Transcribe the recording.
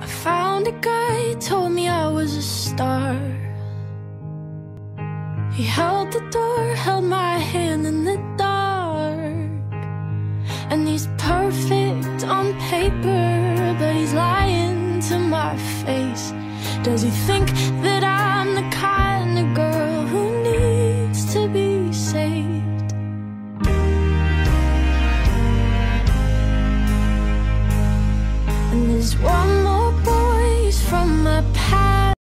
I found a guy, told me I was a star. He held the door, held my hand in the dark. And he's perfect on paper, but he's lying to my face. Does he think that I'm the kind of girl who needs to be saved? And there's one more my past